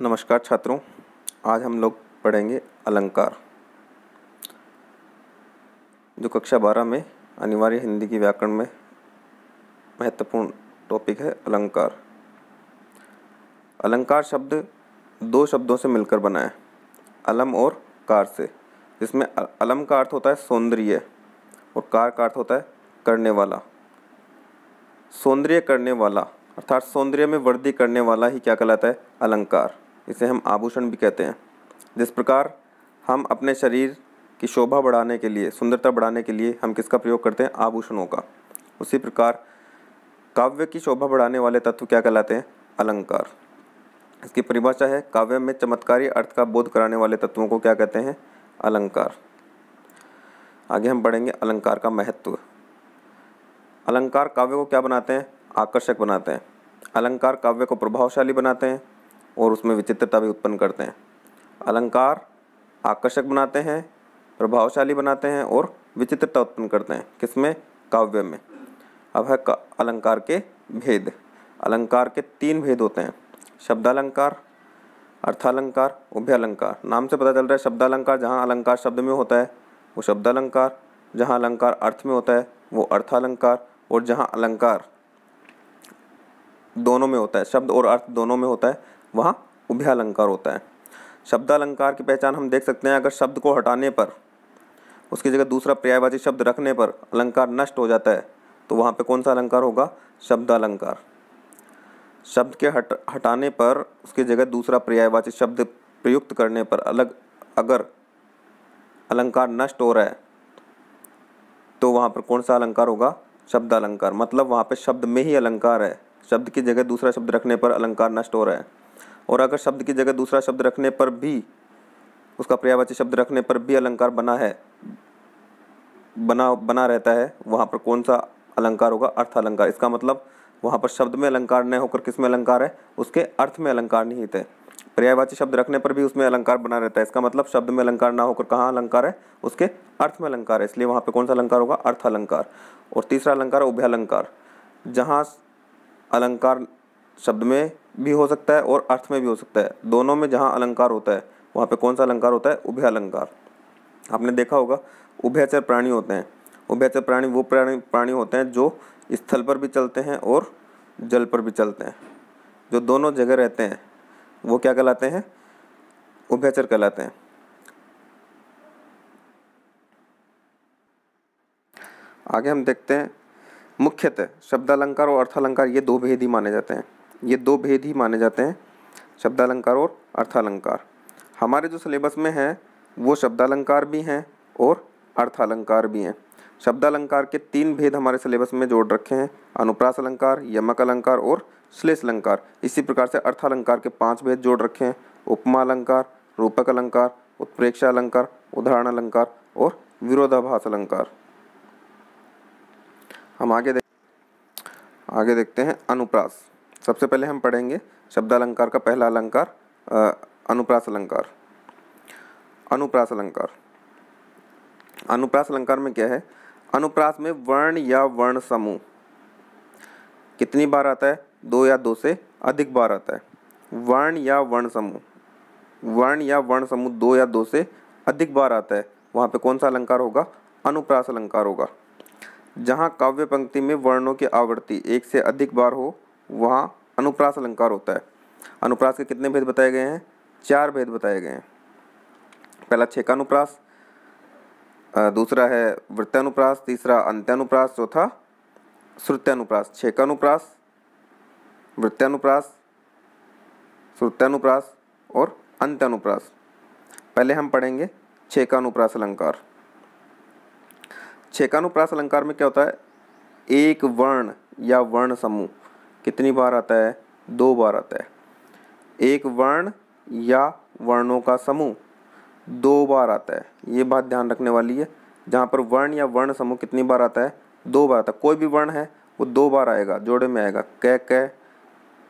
नमस्कार छात्रों, आज हम लोग पढ़ेंगे अलंकार। जो कक्षा बारह में अनिवार्य हिंदी की व्याकरण में महत्वपूर्ण टॉपिक है अलंकार। अलंकार शब्द दो शब्दों से मिलकर बना है, अलम और कार से। जिसमें अलम का अर्थ होता है सौंदर्य और कार का अर्थ होता है करने वाला। सौंदर्य करने वाला, अर्थात सौंदर्य में वृद्धि करने वाला ही क्या कहलाता है? अलंकार। इसे हम आभूषण भी कहते हैं। जिस प्रकार हम अपने शरीर की शोभा बढ़ाने के लिए, सुंदरता बढ़ाने के लिए हम किसका प्रयोग करते हैं? आभूषणों का। उसी प्रकार काव्य की शोभा बढ़ाने वाले तत्व क्या कहलाते हैं? अलंकार। इसकी परिभाषा है, काव्य में चमत्कारी अर्थ का बोध कराने वाले तत्वों को क्या कहते हैं? अलंकार। आगे हम बढ़ेंगे, अलंकार का महत्व। अलंकार काव्य को क्या बनाते हैं? आकर्षक बनाते हैं। अलंकार काव्य को प्रभावशाली बनाते हैं। और उसमें विचित्रता भी उत्पन्न करते हैं। अलंकार आकर्षक बनाते हैं, प्रभावशाली बनाते हैं और विचित्रता उत्पन्न करते हैं। किसमें? काव्य में। अब है अलंकार के भेद। अलंकार के तीन भेद होते हैं। शब्दालंकार, अर्थालंकार, उभ्यालंकार। नाम से पता चल रहा है, शब्दालंकार जहाँ अलंकार शब्द में होता है, वो शब्दालंकार। जहाँ अलंकार अर्थ में होता है, वो अर्थालंकार। और जहाँ अलंकार दोनों में होता है, शब्द और अर्थ दोनों में होता है वहाँ उभयालंकार होता है। शब्दालंकार की पहचान हम देख सकते हैं अगर शब्द को हटाने पर, उसकी जगह दूसरा पर्यायवाची शब्द रखने पर अलंकार नष्ट हो जाता है तो वहाँ पे कौन सा अलंकार होगा? शब्दालंकार। शब्द के हट, हटाने पर, उसकी जगह दूसरा पर्यायवाची शब्द प्रयुक्त करने पर अलग, अगर अलंकार नष्ट हो रहा है तो वहाँ पर कौन सा अलंकार होगा? शब्दालंकार। मतलब वहाँ पे शब्द में ही अलंकार है। शब्द की जगह दूसरा शब्द रखने पर अलंकार नष्ट हो रहा है। और अगर शब्द की जगह दूसरा शब्द रखने पर भी, उसका पर्यावाची शब्द रखने पर भी अलंकार बना है, बना बना रहता है, वहाँ पर कौन सा अलंकार होगा? अर्थ अलंकार। इसका मतलब वहाँ पर शब्द में अलंकार न होकर किसमें अलंकार है? उसके अर्थ में अलंकार निहित है। पर्यायवाची शब्द रखने पर भी उसमें अलंकार बना रहता है। इसका मतलब शब्द में अलंकार ना होकर कहाँ अलंकार है? उसके अर्थ में अलंकार है। इसलिए वहाँ पे कौन सा अलंकार होगा? अर्थ अलंकार। और तीसरा अलंकार है उभयालंकार। जहाँ अलंकार शब्द में भी हो सकता है और अर्थ में भी हो सकता है। दोनों में जहाँ अलंकार होता है, वहाँ पे कौन सा अलंकार होता है? उभय अलंकार। आपने देखा होगा, उभयचर प्राणी होते हैं। उभयचर प्राणी वो प्राणी प्राणी होते हैं जो स्थल पर भी चलते हैं और जल पर भी चलते हैं। जो दोनों जगह रहते हैं, वो क्या कहलाते हैं? उभयचर कहलाते हैं। आगे हम देखते हैं, मुख्यतः शब्दालंकार और अर्थालंकार ये दो भेद ही माने जाते हैं। ये दो भेद ही माने जाते हैं, शब्दालंकार और अर्थालंकार। हमारे जो सिलेबस में है, वो शब्दालंकार भी हैं और अर्थालंकार भी हैं। शब्दालंकार के तीन भेद हमारे सिलेबस में जोड़ रखे हैं अनुप्रास अलंकार यमक अलंकार और श्लेष अलंकार इसी प्रकार से अर्थालंकार के पाँच भेद जोड़ रखे हैं उपमा अलंकार रूपक अलंकार उत्प्रेक्षा अलंकार उदाहरण अलंकार और विरोधाभास अलंकार हम आगे देख, आगे देखते हैं अनुप्रास। सबसे पहले हम पढ़ेंगे शब्दालंकार का पहला अलंकार अनुप्रास अलंकार अनुप्रास अलंकार अनुप्रास अलंकार में क्या है? अनुप्रास में वर्ण या वर्ण समूह। कितनी बार आता है? दो या दो से अधिक बार आता है। वर्ण या वर्ण समूह। वर्ण या वर्ण समूह दो या दो से अधिक बार आता है। वहाँ पे कौन सा अलंकार होगा? अनुप्रास अलंकार होगा। जहाँ काव्य पंक्ति में वर्णों की आवृत्ति एक से अधिक बार हो वहाँ अनुप्रास अलंकार होता है। अनुप्रास के कितने भेद बताए गए हैं? चार भेद बताए गए हैं। पहला छेकानुप्रास दूसरा है वृत्तानुप्रास, तीसरा अंत्यानुप्रास, चौथा श्रुत्यानुप्रास। छेकानुप्रास, वृत्तानुप्रास, श्रुत्यानुप्रास और अंत्यानुप्रास। पहले हम पढ़ेंगे छेकानुप्रास अलंकार। छेकानुप्रास अलंकार में क्या होता है? एक वर्ण या वर्ण समूह। कितनी बार आता है? दो बार आता है। एक वर्ण या वर्णों का समूह, दो बार आता है। ये बात ध्यान रखने वाली है। जहाँ पर वर्ण या वर्ण समूह कितनी बार आता है? दो बार आता है। कोई भी वर्ण है, वो दो बार आएगा, जोड़े में आएगा। कै कै,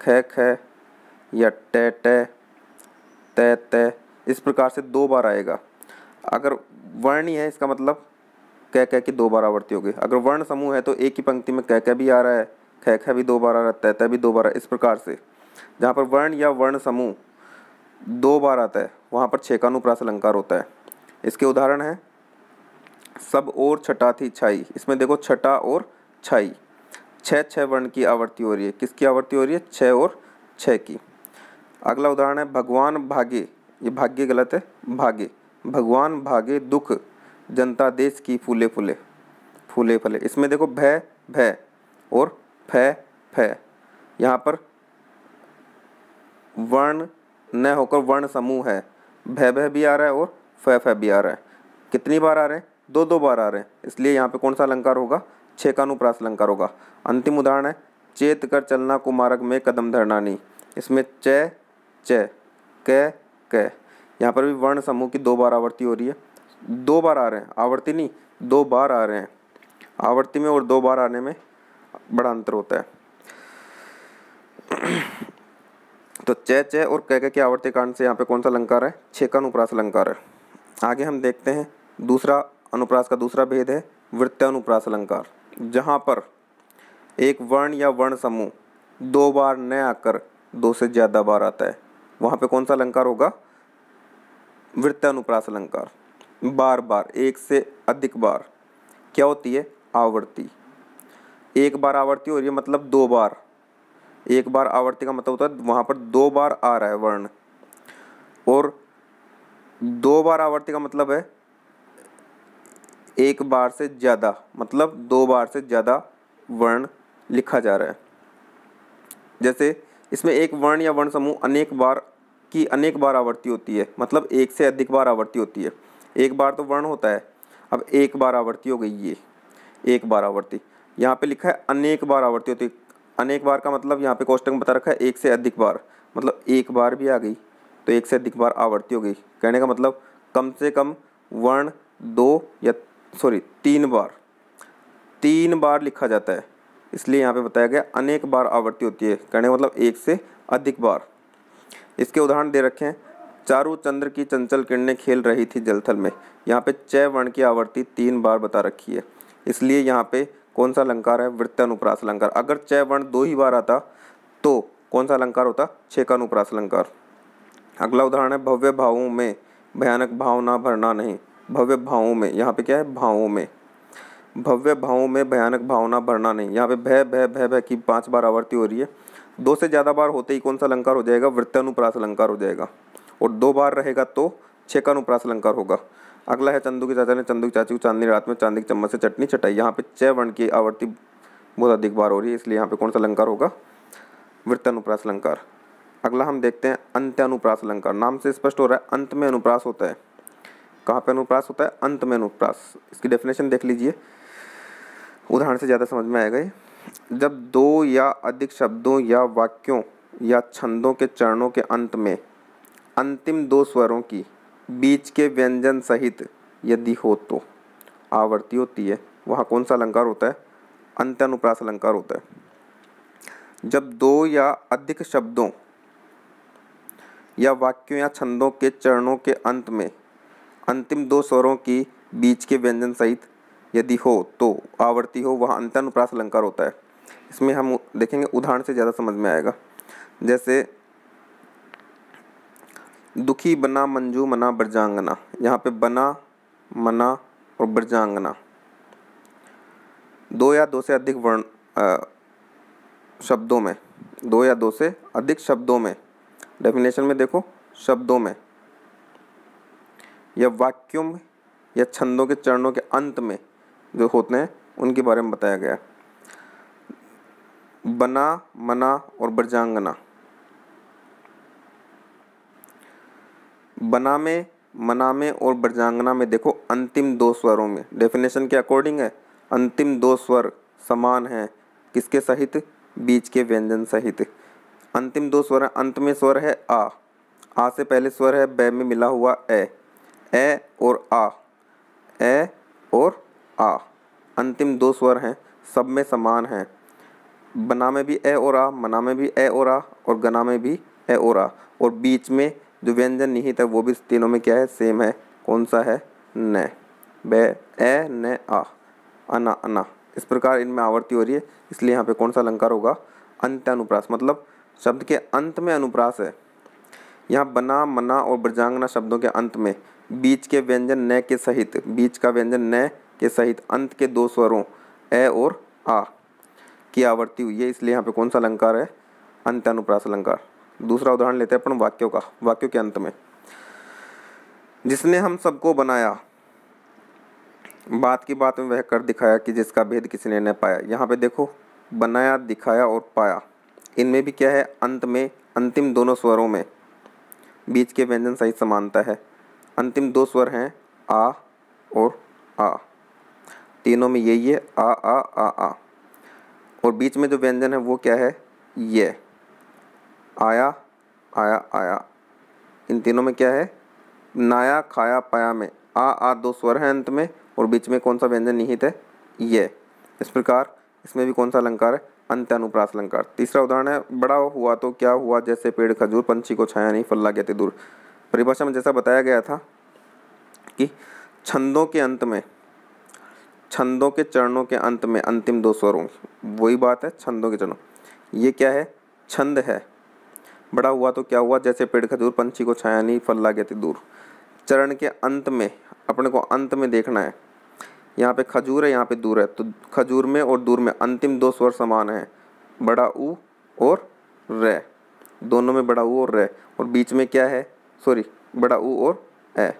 ख ख या टे टे तय तय इस प्रकार से दो बार आएगा। अगर वर्ण ही है, इसका मतलब कह कह की दो बार आवर्ती होगी अगर वर्ण समूह है तो एक ही पंक्ति में कह कह भी आ रहा है। ख ख भी दो बार आ रहा है तय भी दो बार इस प्रकार से, जहाँ पर वर्ण या वर्ण समूह दो बार आता है, वहाँ पर छः का अनुप्रास अलंकार होता है। इसके उदाहरण है, सब और छटा थी छाई। इसमें देखो छटा और छाई। छः छः वर्ण की आवर्ती हो रही है। किसकी आवर्ती हो रही है? छः और छः की। अगला उदाहरण है, भगवान भागे। ये भाग्य गलत है। भागे। भगवान भागे दुख, जनता देश की फूले फूले। फूले फले। इसमें देखो भय भय और फै फै यहाँ पर वर्ण न होकर वर्ण समूह है। भय भय भी आ रहा है और फै फै भी आ रहा है। कितनी बार आ रहे हैं? दो दो बार आ रहे हैं। इसलिए यहाँ पे कौन सा अलंकार होगा? छः का अनुप्रास अलंकार होगा। अंतिम उदाहरण है, चेत कर चलना कुमारक में कदम धरना नहीं इसमें च च, क क। यहाँ पर भी वर्ण समूह की दो बार आवर्ती हो रही है। दो बार आ रहे हैं। आवर्ती नहीं, दो बार आ रहे हैं। आवर्ती में और दो बार आने में बड़ा अंतर होता है। तो च च और क के आवर्ती कारण से यहाँ पे कौन सा अलंकार है? छः का अनुप्रास अलंकार है। आगे हम देखते हैं, दूसरा अनुप्रास का दूसरा भेद है, वृत्तानुप्रास अलंकार। जहाँ पर एक वर्ण या वर्ण समूह दो बार न आकर दो से ज़्यादा बार आता है, वहाँ पे कौन सा अलंकार होगा? वृत्तानुप्रास अलंकार। बार बार, एक से अधिक बार। क्या होती है? आवर्ती। एक बार आवर्ती हो रही है मतलब दो बार। एक बार आवर्ती का मतलब होता है, वहाँ पर दो बार आ रहा है वर्ण। और दो बार आवर्ती का मतलब है, एक बार से ज़्यादा मतलब दो बार से ज़्यादा वर्ण लिखा जा रहा है। जैसे इसमें एक वर्ण या वर्ण समूह अनेक बार की अनेक बार आवर्ती होती है मतलब एक से अधिक बार आवर्ती होती है। एक बार तो वर्ण होता है, अब एक बार आवर्ती हो गई ये, एक बार आवर्ती। यहाँ पे लिखा है अनेक बार आवर्ती होती अनेक बार का मतलब यहाँ पे कोष्टक में बता रखा है एक से अधिक बार। मतलब एक बार भी आ गई तो एक से अधिक बार आवर्ती हो गई। कहने का मतलब कम से कम वर्ण दो या सॉरी तीन बार। तीन बार लिखा जाता है। इसलिए यहाँ पे बताया गया अनेक बार आवर्ती होती है। कहने का मतलब एक से अधिक बार। इसके उदाहरण दे रखे हैं। चारू चंद्र की चंचल किरणें खेल रही थी जलथल में। यहाँ पे चय वर्ण की आवर्ती तीन बार बता रखी है। इसलिए यहाँ पे कौन सा अलंकार है? वृत्तानुप्रास अलंकार। अगर च वर्ण दो ही बार आता तो कौन सा अलंकार होता? छः का अनुप्रास अलंकार। अगला उदाहरण है, भव्य भावों में भयानक भावना भरना नहीं। भव्य भावों में, यहाँ पे क्या है? भावों में। भव्य भावों में भयानक भावना भरना नहीं। यहाँ पे भय भय भय भय की पाँच बार आवर्ती हो रही है। दो से ज़्यादा बार होते ही कौन सा अलंकार हो जाएगा? वृत्तानुप्रास अलंकार हो जाएगा। और दो बार रहेगा तो छः का अनुप्रास अलंकार होगा। अगला है चंदू के चाचा ने, चंदू की चाची को चांदनी रात में चांदी की चम्मच से चटनी चटाई यहाँ पे छः वर्ण की आवर्ती बहुत अधिक बार हो रही है, इसलिए यहाँ पे कौन सा अलंकार होगा? वृत्तानुप्रास अलंकार। अगला हम देखते हैं अंत्यानुप्रास अलंकार। नाम से स्पष्ट हो रहा है, अंत में अनुप्रास होता है। कहाँ पे अनुप्रास होता है? अंत में अनुप्रास। इसकी डेफिनेशन देख लीजिए। उदाहरण से ज़्यादा समझ में आएगा ये। जब दो या अधिक शब्दों या वाक्यों या छंदों के चरणों के अंत में अंतिम दो स्वरों की बीच के व्यंजन सहित यदि हो तो। आवर्ती होती है। वहाँ कौन सा अलंकार होता है? अंत्यानुप्रास अलंकार होता है। जब दो या अधिक शब्दों या वाक्यों या छंदों के चरणों के अंत में अंतिम दो स्वरों की बीच के व्यंजन सहित यदि हो तो आवर्ती हो, वह अंत्यानुप्रास अलंकार होता है। इसमें हम देखेंगे, उदाहरण से ज़्यादा समझ में आएगा। जैसे दुखी बना मंजू, मना ब्रजांगना। यहाँ पे बना, मना और ब्रजांगना। दो या दो से अधिक वर्ण शब्दों में। दो या दो से अधिक शब्दों में। डेफिनेशन में देखो, शब्दों में। या वाक्यों में, या छंदों के चरणों के अंत में जो होते हैं, उनके बारे में बताया गया। बना, मना और ब्रजांगना। बना में मना में और ब्रजांगना में देखो अंतिम दो स्वरों में। डेफिनेशन के अकॉर्डिंग है। अंतिम दो स्वर समान हैं। किसके सहित? बीच के व्यंजन सहित। अंतिम दो स्वर अंत में स्वर है आ। आ से पहले स्वर है बै में मिला हुआ ए ए और आ। ए और आ। अंतिम दो स्वर हैं। सब में समान हैं। बना में भी ए और आ, मना में भी ए और आ और गना में भी ए और आ। और बीच में जो व्यंजन निहित है, वो भी तीनों में क्या है? सेम है। कौन सा है? न। बे ए न, आ। अना अना। इस प्रकार इनमें आवर्ती हो रही है। इसलिए यहाँ पे कौन सा अलंकार होगा? अंत अनुप्रास। मतलब शब्द के अंत में अनुप्रास है। यहाँ बना, मना और ब्रजांगना शब्दों के अंत में। बीच के व्यंजन न के सहित। बीच का व्यंजन न के सहित। अंत के दो स्वरों ए और आ, की आवृत्ति हुई है। इसलिए यहाँ पे कौन सा अलंकार है? अंत अनुप्रास अलंकार। दूसरा उदाहरण लेते हैं अपन वाक्यों का, वाक्यों के अंत में। जिसने हम सबको बनाया, बात की बात में वह कर दिखाया कि जिसका भेद किसी ने न पाया। यहाँ पे देखो, बनाया, दिखाया और पाया। इनमें भी क्या है? अंत में, अंतिम दोनों स्वरों में। बीच के व्यंजन सहित समानता है। अंतिम दो स्वर हैं, आ और आ। तीनों में यही है आ आ आ आ। और बीच में जो व्यंजन है वो क्या है? ये। आया आया आया। इन तीनों में क्या है? नाया, खाया, पाया में। आ आ, दो स्वर हैं अंत में, और बीच में कौन सा व्यंजन निहित है? ये। इस प्रकार, इसमें भी कौन सा अलंकार है? अंत अनुप्रास अलंकार। तीसरा उदाहरण है, बड़ा हुआ तो क्या हुआ जैसे पेड़ खजूर, पंछी को छाया नहीं फल्ला गया दूर। परिभाषा में जैसा बताया गया था कि छंदों के अंत में, छंदों के चरणों के अंत में अंतिम दो स्वरों वही बात है, छंदों के चरणों। ये क्या है? छंद है। बड़ा हुआ तो क्या हुआ? जैसे पेड़ खजूर पंछी को छाया नहीं फल लागे थे दूर। चरण के अंत में अपने को अंत में देखना है। यहाँ पे खजूर है यहाँ पे दूर है। तो खजूर में और दूर में अंतिम दो स्वर समान है। बड़ा ऊ और रे। दोनों में बड़ा ऊ और रे। और बीच में क्या है? सॉरी बड़ा ऊ और ए।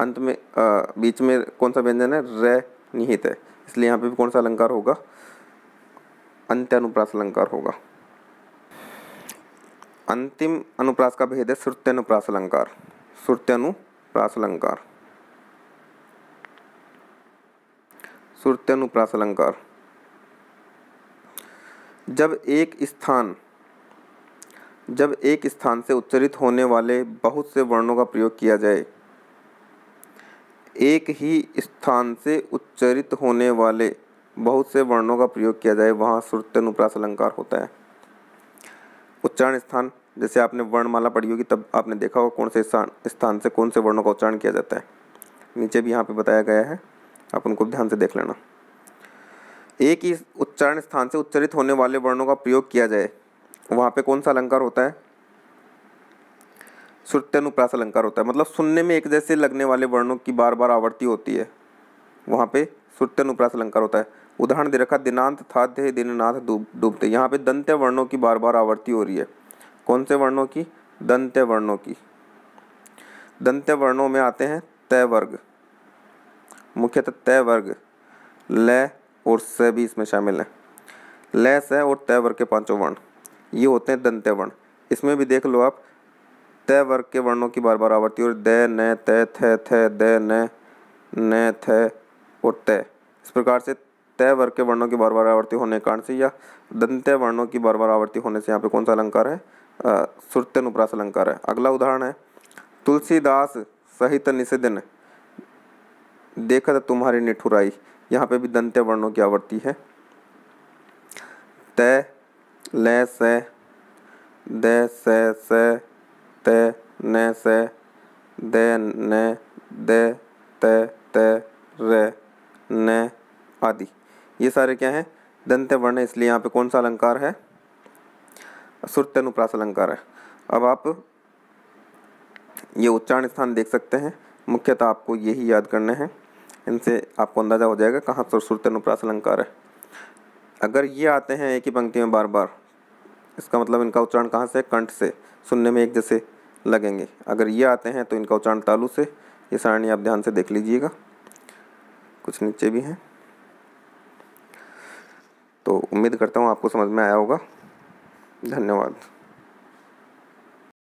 अंत में आ, बीच में कौन सा व्यंजन है? रे निहित है। इसलिए यहाँ पे भी कौन सा अलंकार होगा? अंत्य अनुप्रास अलंकार होगा। अंतिम अनुप्रास का भेद है श्रुत्य अनुप्रास अलंकार श्रुत्य अनुप्रास अलंकार श्रुत्य अनुप्रास अलंकार जब एक स्थान, जब एक स्थान से उच्चरित होने वाले बहुत से वर्णों का प्रयोग किया जाए, एक ही स्थान से उच्चरित होने वाले बहुत से वर्णों का प्रयोग किया जाए, वहाँ श्रुत्यनुप्रास अलंकार होता है। उच्चारण स्थान जैसे आपने वर्णमाला पढ़ी होगी, तब आपने देखा होगा कौन से स्थान से कौन से वर्णों का उच्चारण किया जाता है। नीचे भी यहाँ पे बताया गया है, आप उनको ध्यान से देख लेना। एक ही उच्चारण स्थान से उच्चरित होने वाले वर्णों का प्रयोग किया जाए, वहाँ पे कौन सा अलंकार होता है? श्रुत्यनुप्रास अलंकार होता है। मतलब सुनने में एक जैसे लगने वाले वर्णों की बार बार आवर्ती होती है, वहाँ पे श्रुत्यनुप्रास अलंकार होता है। उदाहरण दे रखा, दिनांत था दिननाथ डूबते। यहाँ पे दंत्य वर्णों की बार बार आवर्ती हो रही है। कौन से वर्णों की? दंत्य वर्णों की। दंत्य वर्णों में आते हैं तय वर्ग। मुख्यतः तय वर्ग, लय और स भी इसमें शामिल है। लय, स और तय वर्ग के पाँचों वर्ण, ये होते हैं दंत्य वर्ण। इसमें भी देख लो आप, तय वर्ग के वर्णों की बार बार आवर्ती और द, न, त, थ थ, द, न न, थ और तय इस प्रकार से तय वर्ग के वर्णों की बार बार आवर्ती होने के कारण से या दंत्य वर्णों की बार बार आवर्ती होने से यहाँ पे कौन सा अलंकार है? सुरत्यनुप्रास अलंकार है। अगला उदाहरण है, तुलसीदास सहित निषेधन देखत तुम्हारी निठुराई। यहाँ पे भी दंत्य वर्णों की आवर्ती है। तय ल, से, द, से से, त, न, से, द, न, द, त त, र, न आदि। ये सारे क्या हैं? दंत्य वर्ण, इसलिए यहाँ पे कौन सा अलंकार है? सुरत अनुप्रास अलंकार है। अब आप ये उच्चारण स्थान देख सकते हैं। मुख्यतः आपको यही याद करने हैं। इनसे आपको अंदाज़ा हो जाएगा कहाँ पर सुरत अनुप्रास अलंकार है। अगर ये आते हैं एक ही पंक्ति में बार बार इसका मतलब इनका उच्चारण कहाँ से? कंठ से, सुनने में एक जैसे लगेंगे। अगर ये आते हैं तो इनका उच्चारण तालु से, ये सारणी आप ध्यान से देख लीजिएगा। कुछ नीचे भी हैं। तो उम्मीद करता हूँ आपको समझ में आया होगा। धन्यवाद.